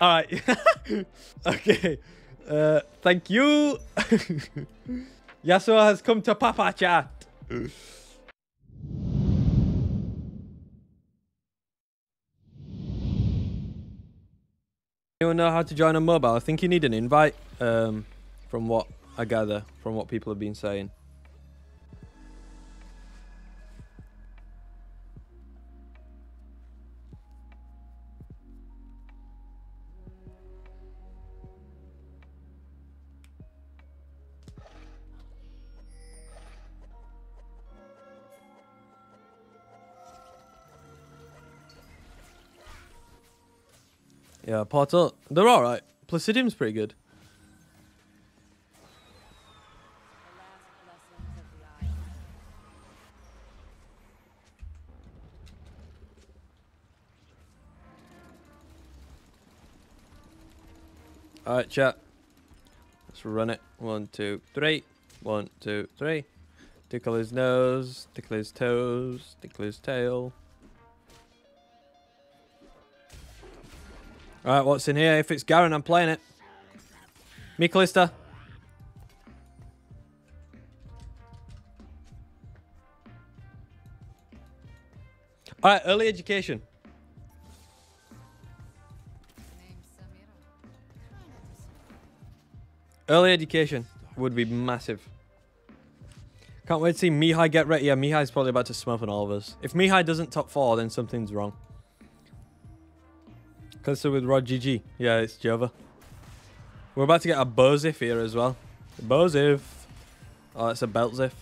All right. okay. Uh, thank you. Yasuo has come to Papa Chat. Anyone know how to join a mobile? I think you need an invite. Um, from what I gather, from what people have been saying. Yeah, Portal. They're alright. Placidium's pretty good. Alright, chat. Let's run it. One, two, three. One, two, three. Tickle his nose, tickle his toes, tickle his tail. Alright, what's in here? If it's Garen, I'm playing it. Me, Kalista. Alright, early education. Early education would be massive. Can't wait to see Mihai get ready. Yeah, Mihai's probably about to smurf on all of us. If Mihai doesn't top four, then something's wrong. Closer with Rod GG. Yeah, it's Jova. We're about to get a Bozif here as well. Bozif. Oh, it's a Beltzif.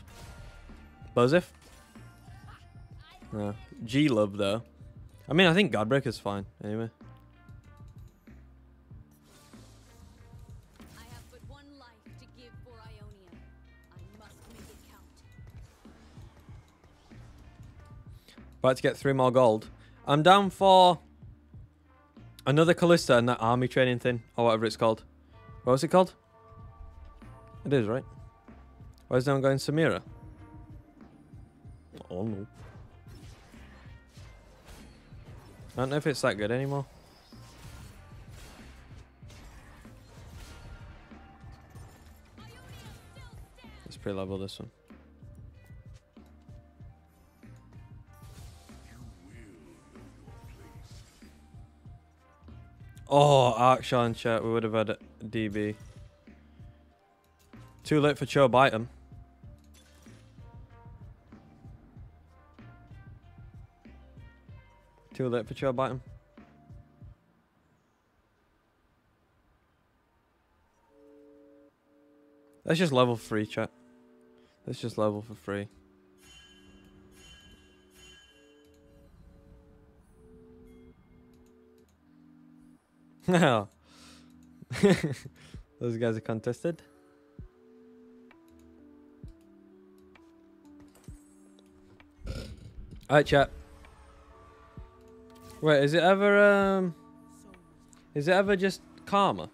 Bozif? No. G-Love, though. I mean, I think Godbreaker's fine, anyway. I have but one life to give for Ionia. I must make it count. About to get three more gold. I'm down for another Kalista and that army training thing, or whatever it's called. What was it called? It is, right? Where's one going Samira? Oh no. I don't know if it's that good anymore. Let's pre-level this one. Oh, Arkshaw chat, we would have had a DB. Too late for Cho bite him. Too late for Cho bite him. Let's just level free, chat. Let's just level for free. Those guys are contested. Alright, chat. Wait, is it ever, um... Is it ever just karma?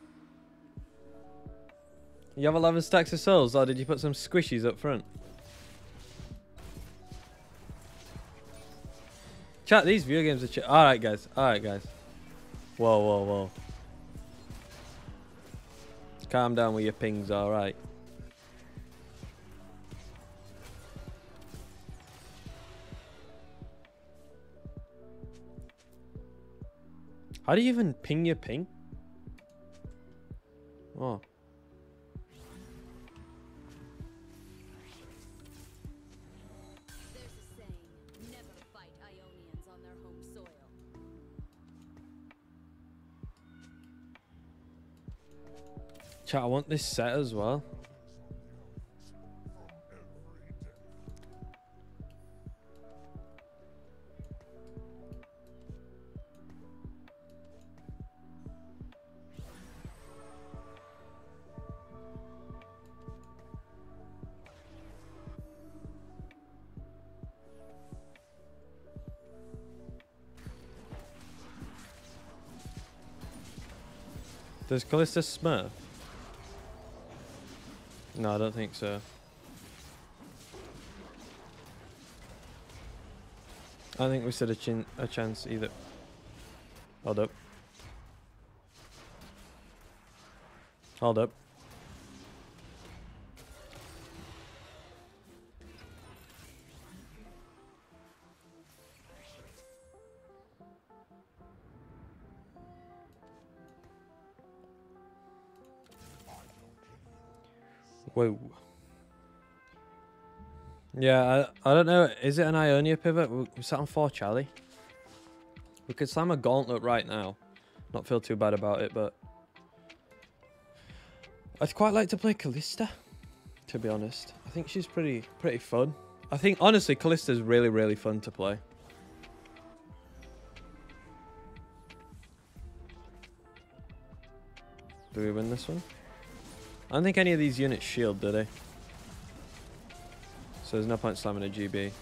You have 11 stacks of souls, or did you put some squishies up front? Chat, these video games are... Alright, guys. Alright, guys. Whoa, whoa, whoa. Calm down with your pings, alright. How do you even ping your ping? Oh. Chat, I want this set as well. Does Kalista smurf? No, I don't think so. I think we stood a, chin a chance either. Hold up. Hold up. Yeah, I, I don't know. Is it an Ionia pivot? We sat on 4 Charlie. We could slam a gauntlet right now. Not feel too bad about it, but... I'd quite like to play Kalista, to be honest. I think she's pretty pretty fun. I think, honestly, Kalista's really, really fun to play. Do we win this one? I don't think any of these units shield, do they? So there's no point slamming a GB.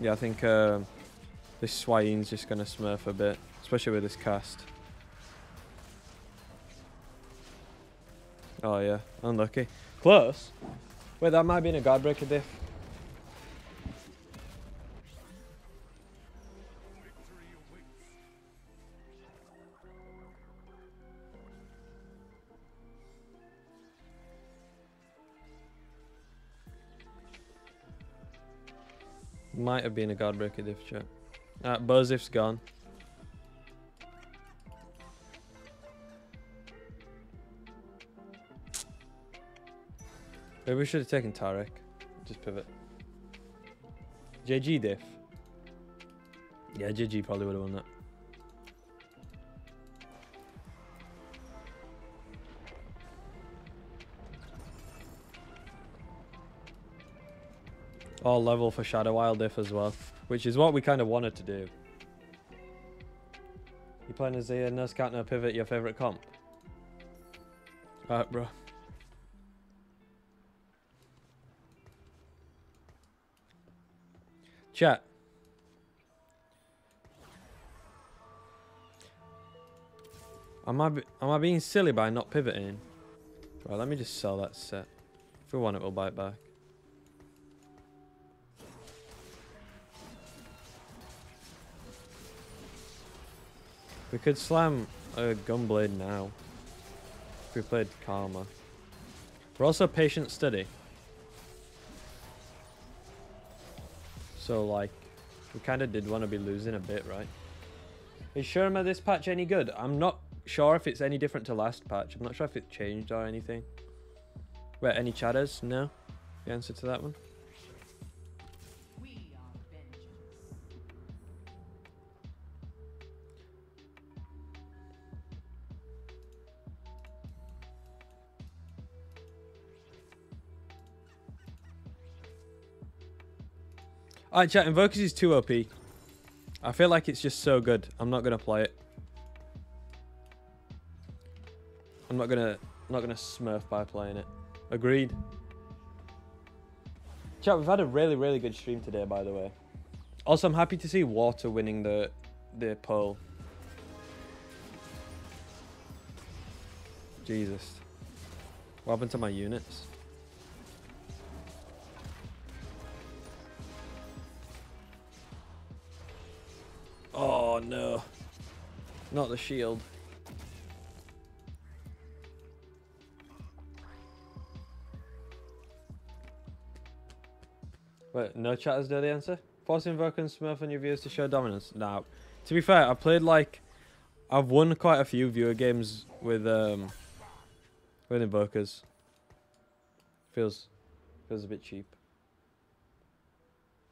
Yeah, I think uh, this Swain's just going to smurf a bit, especially with this cast. Oh yeah, unlucky. Close. Wait, that might be in a Godbreaker diff. Might have been a Godbreaker diff chat. Uh, Buzzif's gone. Maybe we should have taken Taric. Just pivot. JG diff. Yeah, JG probably would have won that. All level for Shadow Wild if as well, which is what we kind of wanted to do. You playing as a uh, Nurse Cat No Pivot your favorite comp? Alright, bro. Chat. Am I, am I being silly by not pivoting? Right, let me just sell that set. If we want it, we'll buy it back. We could slam a Gunblade now. If we played Karma. We're also Patient Study. So, like, we kind of did want to be losing a bit, right? Is Shurima this patch any good? I'm not sure if it's any different to last patch. I'm not sure if it changed or anything. Wait, any chatters? No? The answer to that one? Alright, chat. Invokers is too OP. I feel like it's just so good. I'm not gonna play it. I'm not gonna not gonna smurf by playing it. Agreed. Chat, we've had a really, really good stream today, by the way. Also, I'm happy to see Water winning the the poll. Jesus. What happened to my units? Not the shield. Wait, no chatters know the answer? Force Invoker and Smurf on your viewers to show dominance. Now, to be fair, I've played like I've won quite a few viewer games with um with invokers. Feels feels a bit cheap.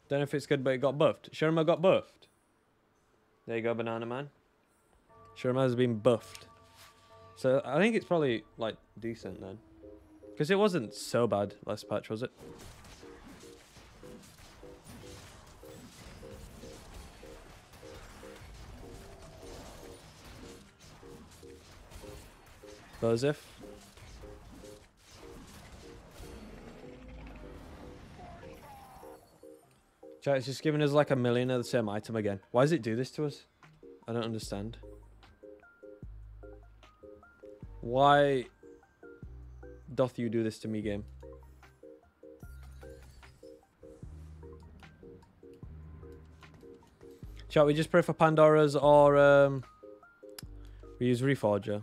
Don't know if it's good, but it got buffed. Shurima got buffed. There you go, Banana Man. Shurima has been buffed. So I think it's probably like decent then. Because it wasn't so bad last patch, was it? Bozif. Chat, it's just giving us like a million of the same item again. Why does it do this to us? I don't understand. Why doth you do this to me, game? Chat, we just pray for Pandora's or um, we use Reforger.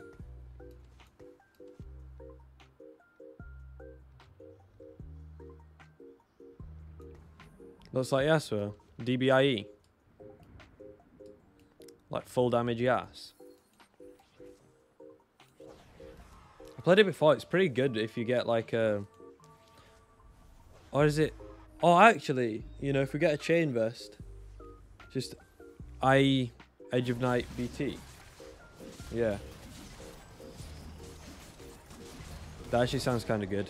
Looks like Yasuo. DBIE. Like full damage Yas. Played it before. It's pretty good if you get like a... Or is it... Oh, actually, you know, if we get a chain vest, just IE Edge of Night BT. Yeah. That actually sounds kind of good.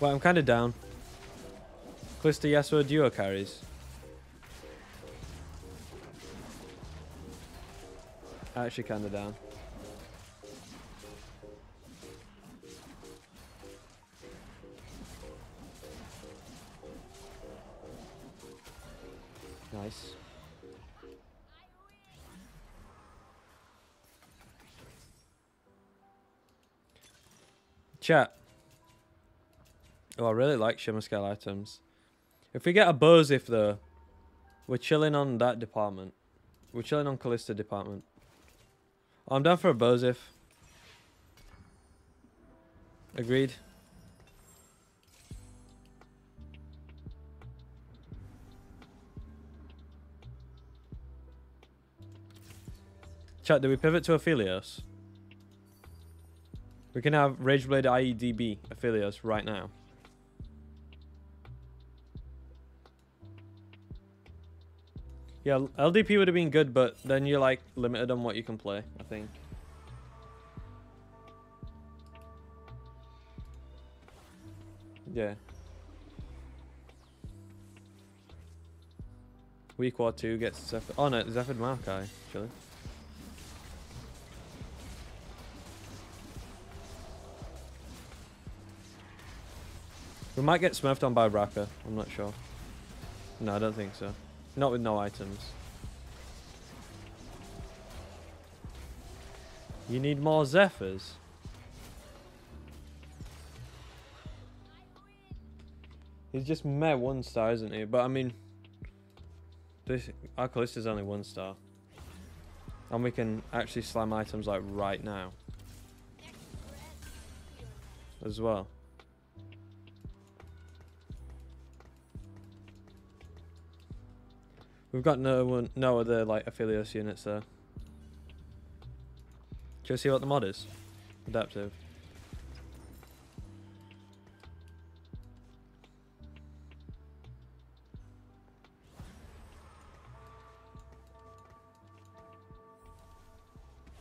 Well, I'm kind of down. Kalista Yasuo duo carries. Actually kind of down. Nice. Chat. Oh, I really like shimmer scale items. If we get a Bozif though, we're chilling on that department. We're chilling on Kalista department. I'm down for a Bozif. Agreed. Chat, do we pivot to Aphelios? We can have Rageblade IEDB Aphelios right now. Yeah, LDP would have been good, but then you're like limited on what you can play, I think. Yeah. Week or two gets Zephyr. Oh no, Zephyr Maokai, actually. We might get smurfed on by Raka. I'm not sure. No, I don't think so. Not with no items. You need more Zephyrs. He's just meh one star, isn't he? But I mean, this our is only one star, and we can actually slam items like right now as well. We've got no one, no other like Aphelios units there. Do you see what the mod is? Adaptive.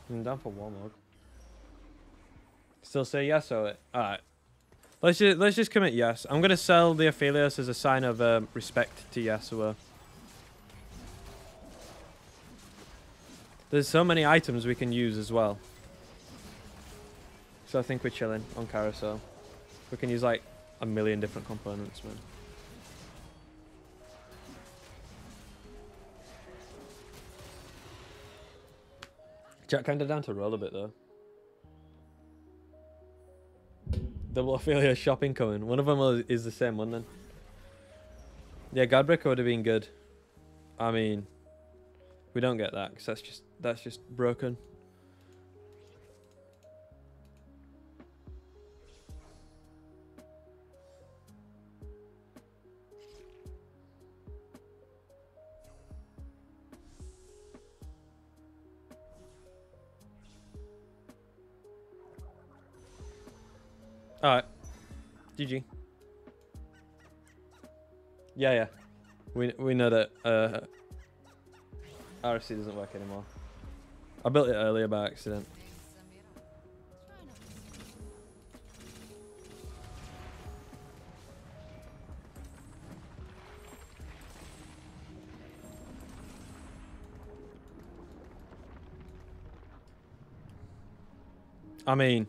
I'm down for war mode. Still say yes or it? Alright. Let's just let's just commit yes. I'm gonna sell the Aphelios as a sign of um, respect to Yasuo. There's so many items we can use as well. So I think we're chilling on carousel. We can use like a million different components, man. Jack kinda down to roll a bit though. Double Ophelia shopping coming. One of them is the same one then. Yeah, Godbreaker would have been good. I mean, we don't get that because that's just that's just broken. Alright. GG. Yeah, yeah. We we know that uh RC doesn't work anymore. I built it earlier by accident. I mean,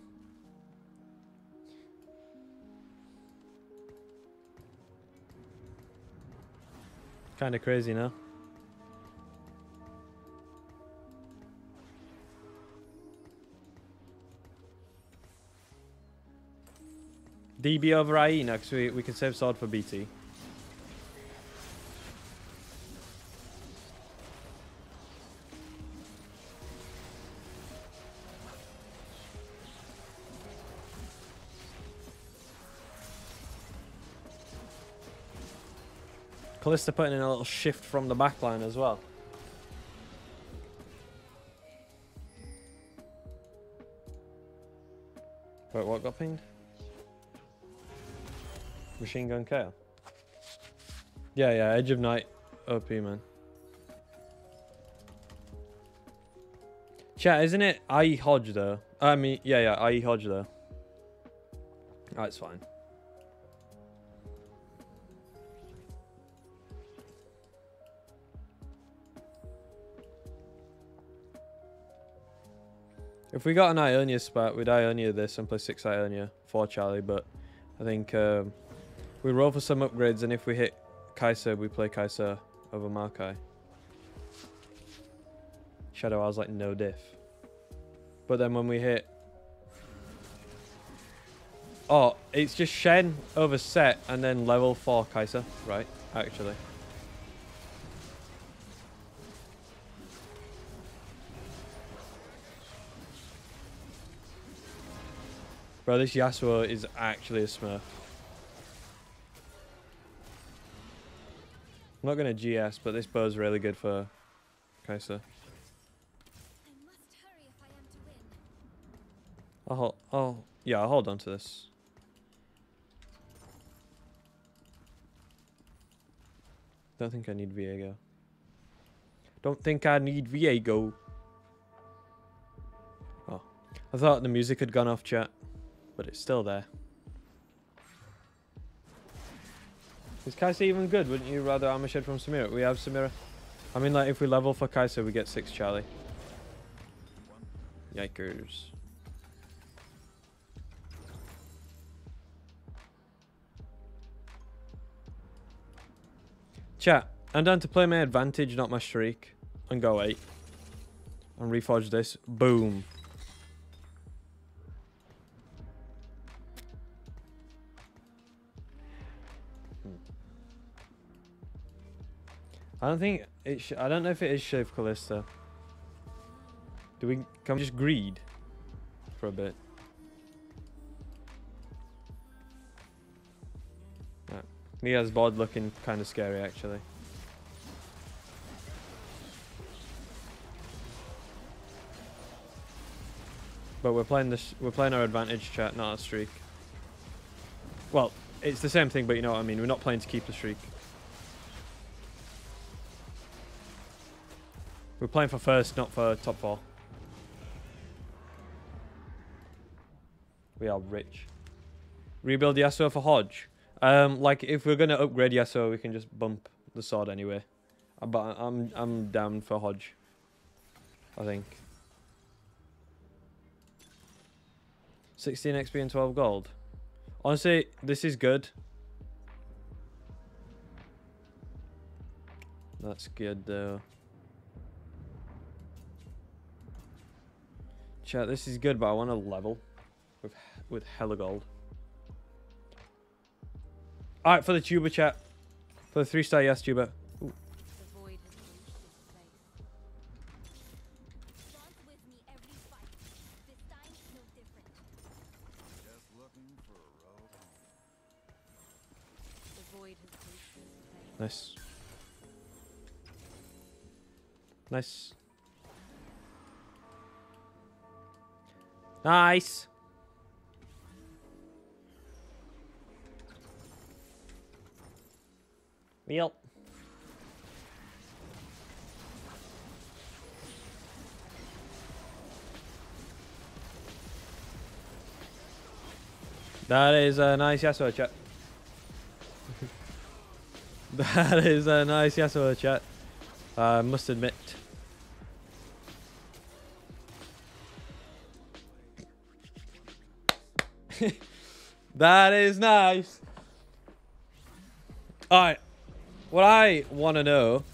kind of crazy now. DB over Aina because we, we can save sword for BT. Kalista putting in a little shift from the backline as well. Wait, what got pinged? Machine Gun Kayle. Yeah, yeah, Edge of Night OP, man. Chat, isn't it IE Hodge though? I mean, yeah, yeah, IE Hodge though. That's fine. If we got an Ionia spot, we'd Ionia this and play 6 Ionia for Charlie, but I think um, we roll for some upgrades, and if we hit Kai'Sa, we play Kai'Sa over Maokai. Shadow Owl's like no diff. But then when we hit... Oh, it's just Shen over set and then level 4 Kai'Sa, right, actually. Bro, this Yasuo is actually a smurf. I'm not going to GS, but this bow's really good for Kai'Sa. I'll, hol- I'll, yeah, I'll hold on to this. Don't think I need Viego. Don't think I need Viego. Oh, I thought the music had gone off chat, but it's still there. Is Kai'Sa even good? Wouldn't you rather armor shed from Samira? We have Samira. I mean, like, if we level for Kai'Sa, we get 6 Charlie. Yikers. Chat, I'm down to play my advantage, not my streak. And go 8. And reforge this. Boom. I don't think it. I don't know if it is Shave Kalista. Do we? Can we just greed for a bit? Uh, right. Mia's bod looking kind of scary actually. But we're playing this. We're playing our advantage chat, not a streak. Well, it's the same thing, but you know what I mean. We're not playing to keep the streak. We're playing for first, not for top four. We are rich. Rebuild Yasuo for Hodge. Um, like if we're gonna upgrade Yasuo, we can just bump the sword anyway. Uh, But I'm I'm down for Hodge. I think. 16 XP and 12 gold. Honestly, this is good. That's good though. Chat, this is good, but I want to level with with hella gold. All right, for the tuber chat, for the three star yes tuber. Nice. void Nice. Yep. That is a nice Yasuo chat. that is a nice Yasuo chat. I must admit. that is nice. Alright. What I want to know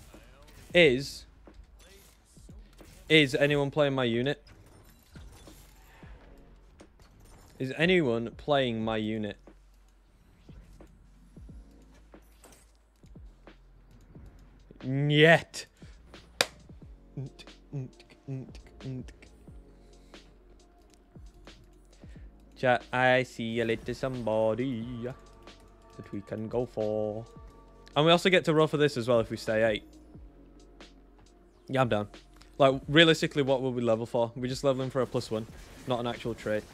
is... Is anyone playing my unit? Is anyone playing my unit? Yet. I see a little somebody that we can go for. And we also get to roll for this as well if we stay eight. Yeah, I'm down. Like, realistically, what will we level for? We're just leveling for a plus one, not an actual trait.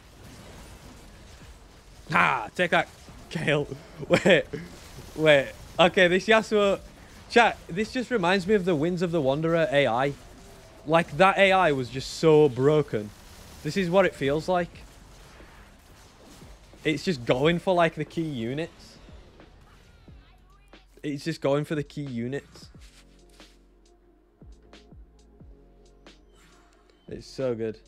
Ha! Take that, Kayle. Wait, wait. Okay, this Yasuo... Chat, this just reminds me of the Winds of the Wanderer AI. Like, that AI was just so broken. This is what it feels like. It's just going for, like, the key units. It's just going for the key units. It's so good.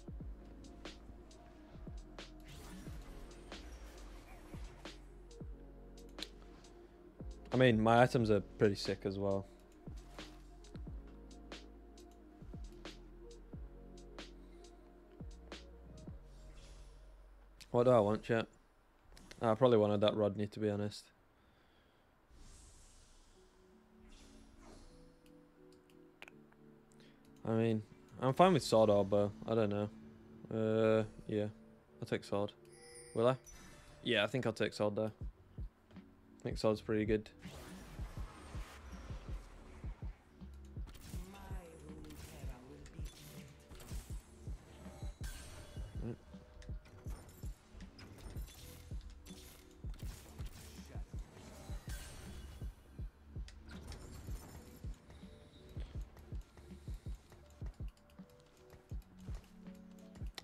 I mean, my items are pretty sick as well. What do I want, chat? I probably wanted that Rodney, to be honest. I mean, I'm fine with sword or bow. I don't know. Uh, yeah. I'll take sword. Will I? Yeah, I think I'll take sword there. I think sword's pretty good.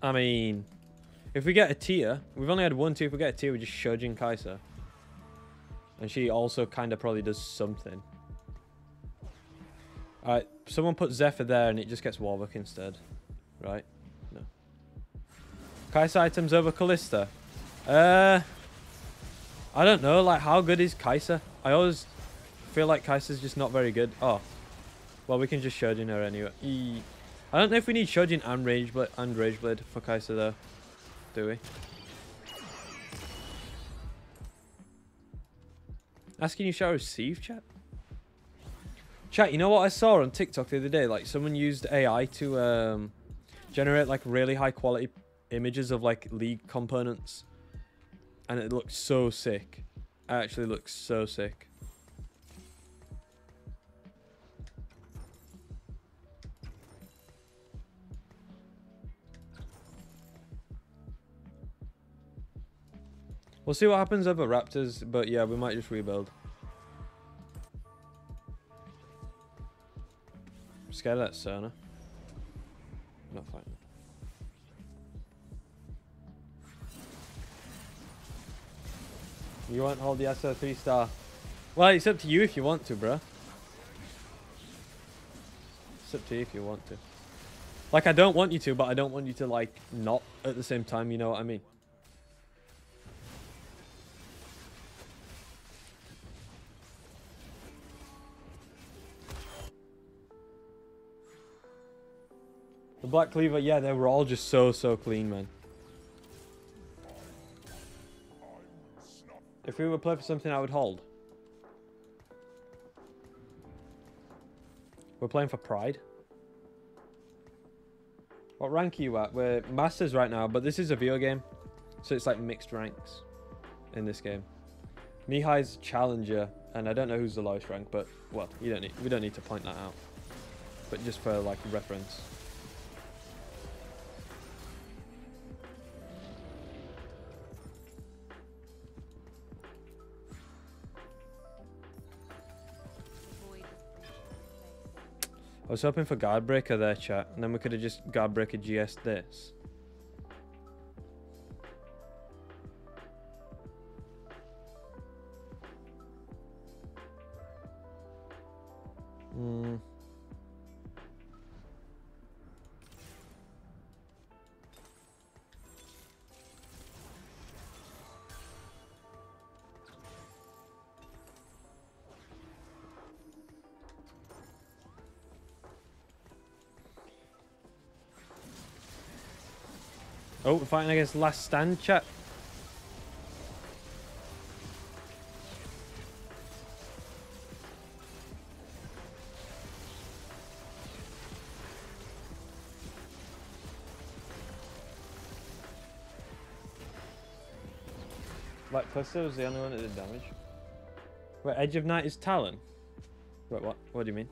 I mean, if we get a tier, we've only had one tier. If we get a tier, we just Shojin Kai'Sa. And she also kind of probably does something. Alright, someone put Zephyr there and it just gets Warwick instead. Right? No. Kai'Sa items over Kalista. Uh, I don't know. Like, how good is Kai'Sa? I always feel like Kai'Sa's just not very good. Oh. Well, we can just Shojin her anyway. E I don't know if we need Shojin and Rage Blade, and Rage Blade for Kai'Sa though. Do we? Asking you shall receive chat? Chat, you know what I saw on TikTok the other day? Like someone used AI to um, generate like really high quality images of like league components. And it looks so sick. It actually looks so sick. We'll see what happens over Raptors, but yeah, we might just rebuild. Scared of that Sona. Not fighting. You won't hold the SO 3 star. Well, it's up to you if you want to, bro. It's up to you if you want to. Like, I don't want you to, but I don't want you to, like, not at the same time, you know what I mean? The Black Cleaver, yeah, they were all just so, so clean, man. If we were playing for something, I would hold. We're playing for Pride. What rank are you at? We're Masters right now, but this is a video game. So it's like mixed ranks in this game. Mihai's Challenger, and I don't know who's the lowest rank, but, well, you don't need, we don't need to point that out. But just for, like, reference. I was hoping for Guardbreaker there, chat, and then we could have just Guardbreaker GS this. Oh, we're fighting against Last Stand, chat. Like, Cluster was the only one that did damage. Wait, Edge of Night is Talon? Wait, what? What do you mean?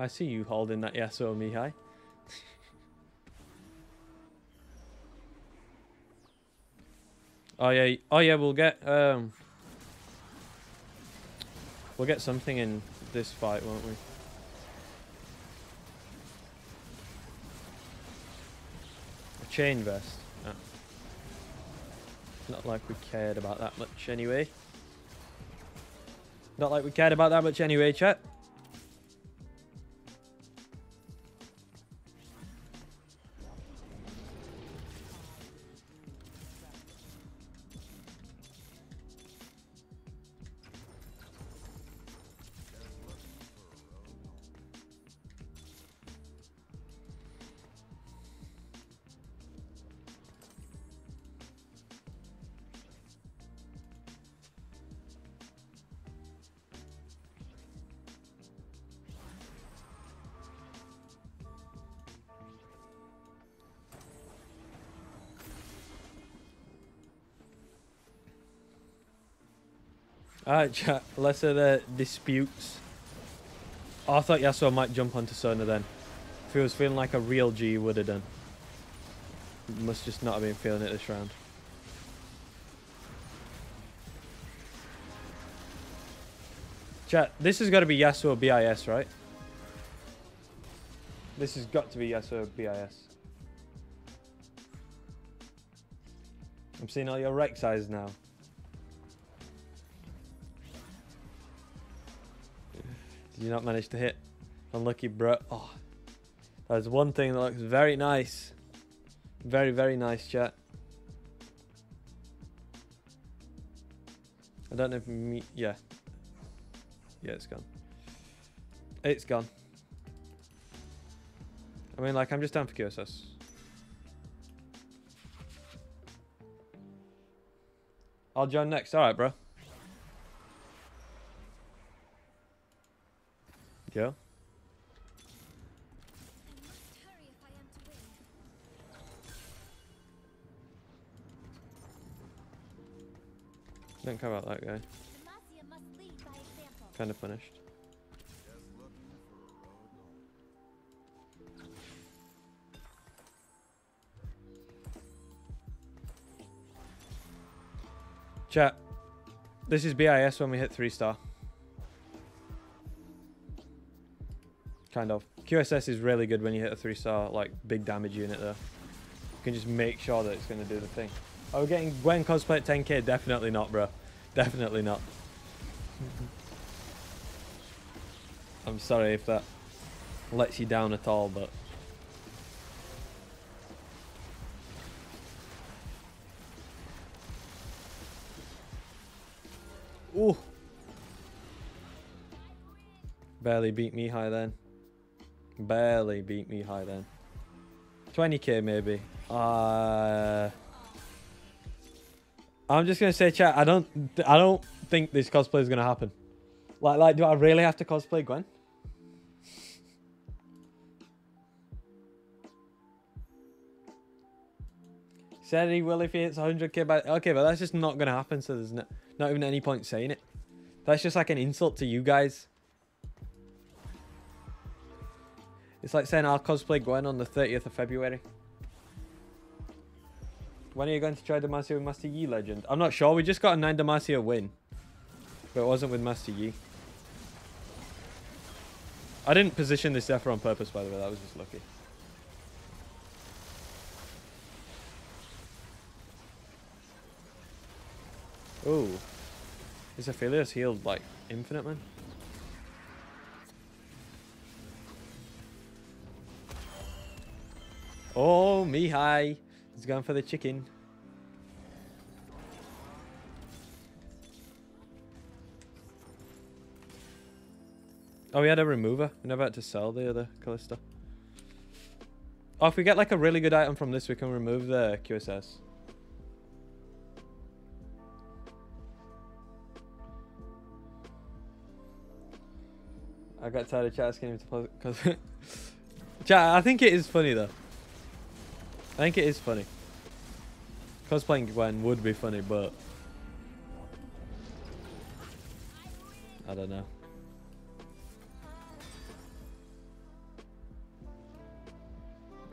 I see you holding that Yasuo Mihai. oh yeah, oh yeah, we'll get um, we'll get something in this fight, won't we? A chain vest. Ah. Not like we cared about that much anyway. Not like we cared about that much anyway, chat. Alright, chat. Less of the disputes. Oh, I thought Yasuo might jump onto Sona then. If he was feeling like a real G, he would have done. Must just not have been feeling it this round. Chat, this has got to be Yasuo BIS, right? This has got to be Yasuo BIS. I'm seeing all your rec size now. Did you not manage to hit? Unlucky, bro. Oh, there's one thing that looks very nice. Very, very nice, chat. I don't know if me. Yeah. Yeah, it's gone. It's gone. I mean, like, I'm just down for QSS. I'll join next. Alright, bro. Yeah. Don't care about that guy. Kind of home. Chat. This is BIS when we hit 3 star. Kind of. QSS is really good when you hit a 3 star, like, big damage unit there. You can just make sure that it's going to do the thing. Oh, Are we getting Gwen cosplay at 10k? Definitely not, bro. Definitely not. I'm sorry if that lets you down at all, but... Ooh. Barely beat Mihai then. Barely beat Mihai then. 20k maybe. Uh I'm just gonna say, chat. I don't. I don't think this cosplay is gonna happen. Like, like, do I really have to cosplay Gwen? Said he will if he hits 100k. But okay, but that's just not gonna happen. So there's no, not even any point saying it. That's just like an insult to you guys. It's like saying I'll cosplay Gwen on the 30th of February. When are you going to try Demacia with Master Yi Legend? I'm not sure. We just got a 9 Demacia win. But it wasn't with Master Yi. I didn't position this Zephyr on purpose, by the way. That was just lucky. Ooh. Is Aphelios healed, like, infinite, man? Oh, Mihai. He's going for the chicken. Oh, we had a remover. We never had to sell the other Kalista. Oh, if we get like a really good item from this, we can remove the QSS. I got tired of chat asking him to play because chat. I think it is funny though. I think it is funny. Cosplaying Gwen would be funny, but I don't know.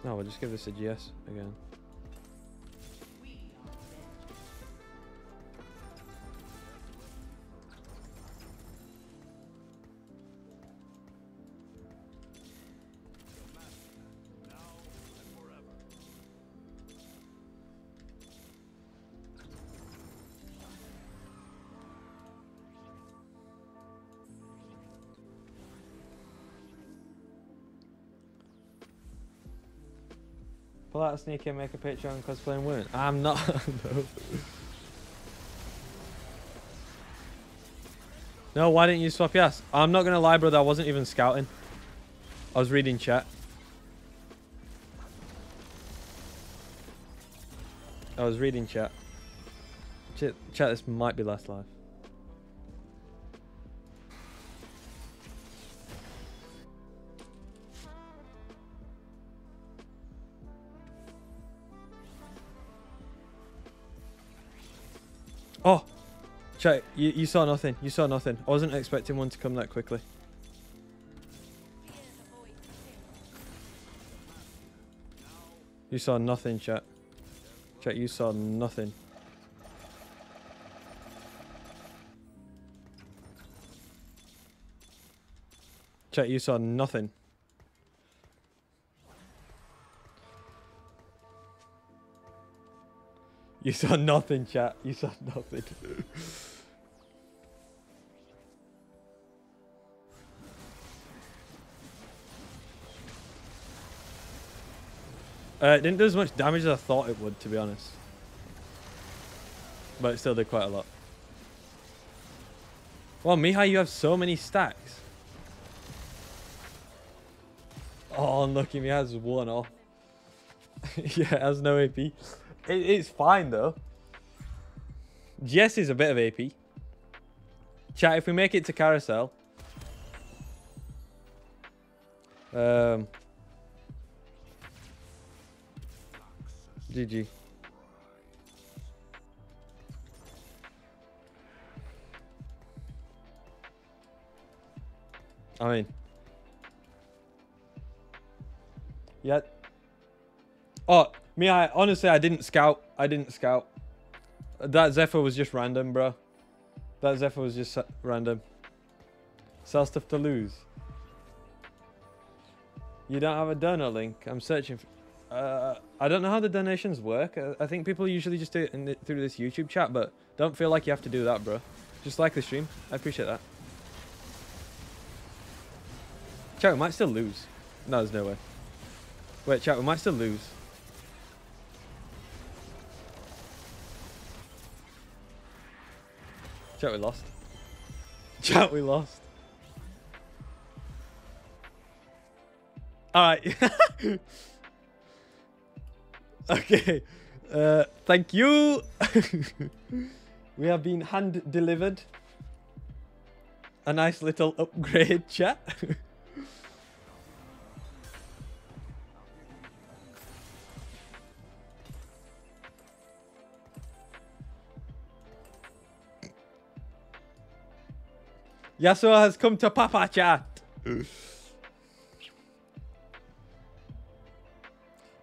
No, we'll just give this a GS again. A sneaky and make a picture on cosplaying women. I'm not. no. No, why didn't you swap yes? I'm not gonna lie, brother. I wasn't even scouting. I was reading chat. I was reading chat. Chat, chat this might be last live. Chat, you, you saw nothing. You saw nothing. I wasn't expecting one to come that quickly. You saw nothing, chat. Chat, you saw nothing. Chat, you saw nothing. You saw nothing, chat. You saw nothing. uh, it didn't do as much damage as I thought it would, to be honest. But it still did quite a lot. Well, Mihai, you have so many stacks. Oh, unlucky me has one off. yeah, it has no AP. It, it's fine though. Jess is a bit of AP. Chat, if we make it to carousel. Um. GG. I mean. Yeah. Oh, me, I honestly, I didn't scout. I didn't scout. That Zephyr was just random, bro. That Zephyr was just random. Sell stuff to lose. You don't have a donor link. I'm searching. For, uh, I don't know how the donations work. I, I think people usually just do it the, through this YouTube chat, but don't feel like you have to do that, bro. Just like the stream. I appreciate that. Chat, we might still lose. No, there's no way. Wait, chat, we might still lose. Chat, we lost. Chat, we lost. Alright. okay. Uh, thank you. we have been hand delivered. A nice little upgrade, chat. Yasuo has come to Papa Chat.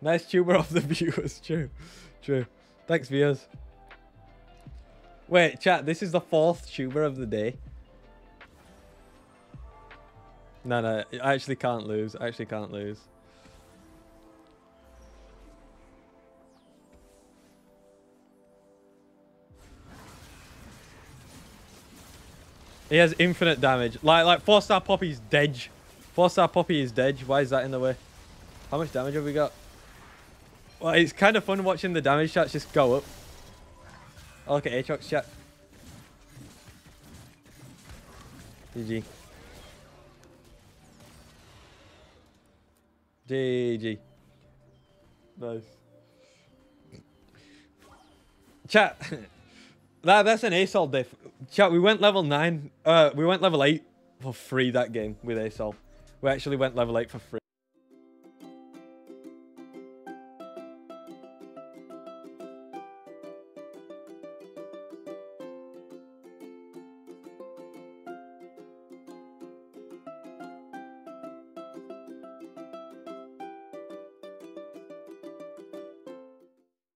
nice tuber of the viewers. True. True. Thanks, viewers. Wait, chat, this is the fourth tuber of the day. No, no, I actually can't lose. I actually can't lose. He has infinite damage. Like, like four star Poppy's dead. Four star Poppy is dead. Why is that in the way? How much damage have we got? Well, it's kind of fun watching the damage charts just go up. I'll look at Aatrox chat. GG. GG. Nice. Chat. that that's an ASOL diff. Chat, we went level 9. Uh we went level 8 for free that game with ASOL. We actually went level 8 for free.